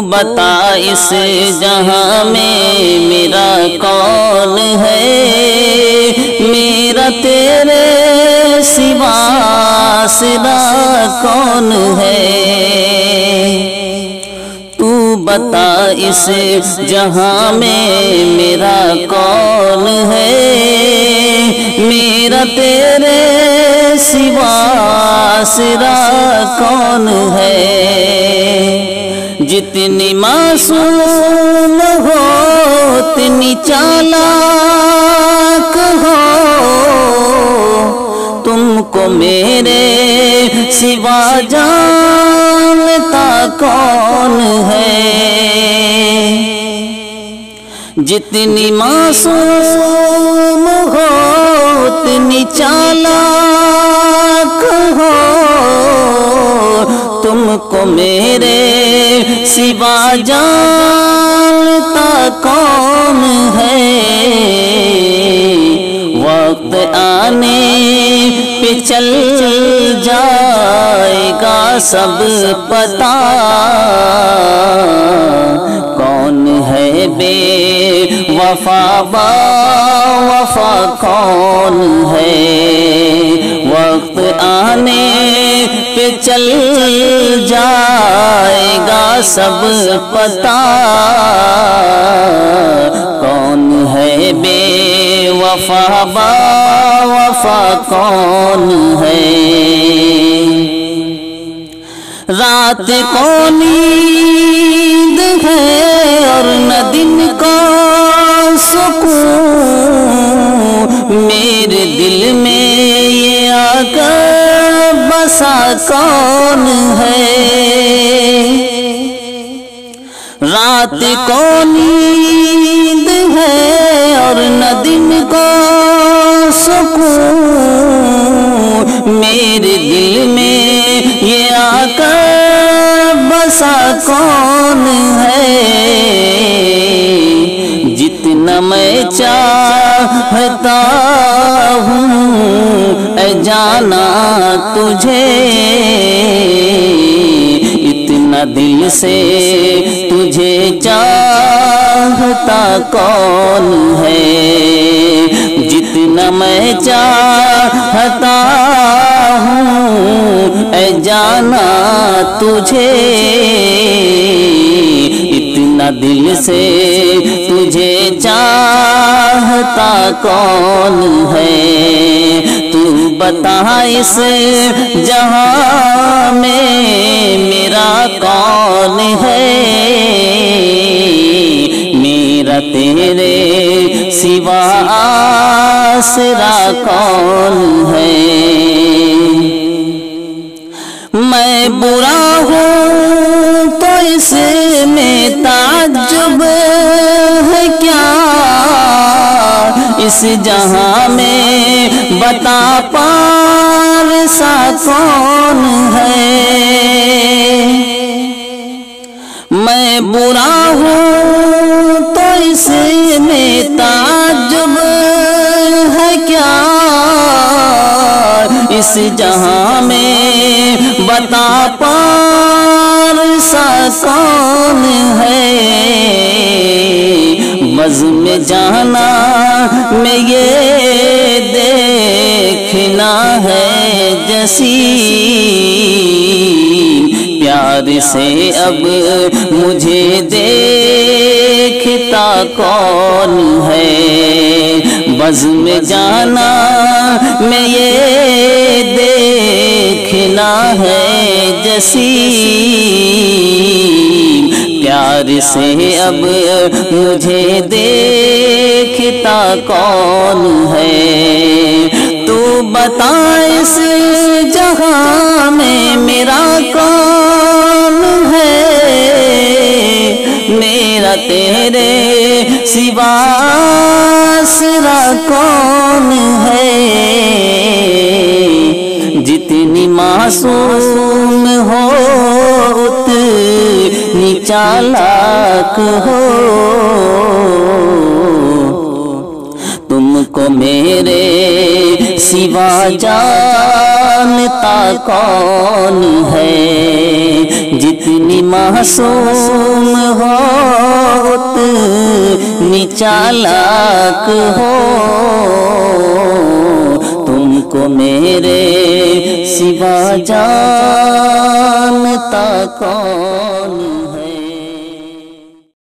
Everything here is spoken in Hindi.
बता इस जहाँ में मेरा कौन है? मेरा तेरे सिवा कौन है? तू बता इस जहाँ में मेरा कौन है? मेरा तेरे सिवा कौन है? जितनी मासूम हो उतनी चालाक हो। तुमको मेरे सिवा जानता कौन है? जितनी मासूम हो उतनी चालाक हो। तुमको मेरे सिवा जानता कौन है? वक्त आने पे चल जाएगा सब पता। कौन है बे वफा बा, वफा कौन है? वक्त आने चल जाएगा सब पता। कौन है बे वफा बा वफा कौन है? रात को नींद है और न दिन को सुकून। मेरे दिल में ये आकर बसा कौन है? रात को नींद है और न दिन को सुकून। मेरे दिल में ये आकर बसा कौन है? जितना मैं चाहता हूँ जाना तुझे। इतना दिल से तुझे चाहता कौन है? जितना मैं चाहता हूँ जाना तुझे। इतना दिल से तुझे कौन है? तू बता इस जहाँ में मेरा कौन है? मेरा तेरे सिवा आसरा कौन है? मैं बुरा हूँ तो इसमें ताजुब इस जहाँ में बता पार सा कौन है? मैं बुरा हूँ तो इसमें ताजुब है क्या? इस जहाँ में बता पार सा कौन है? बज में जाना में ये देखना है जसी प्यार से अब मुझे देखता कौन है? बज में जाना में ये देखना है जसी से अब मुझे देखता कौन है? तू बता इस जहाँ में मेरा कौन है? मेरा तेरे सिवा कौन है? जितनी मासूम चालाक हो। तुमको मेरे सिवा जानता कौन है? जितनी मासूम हो, उतनी चालाक हो। तुमको मेरे सिवा जानता कौन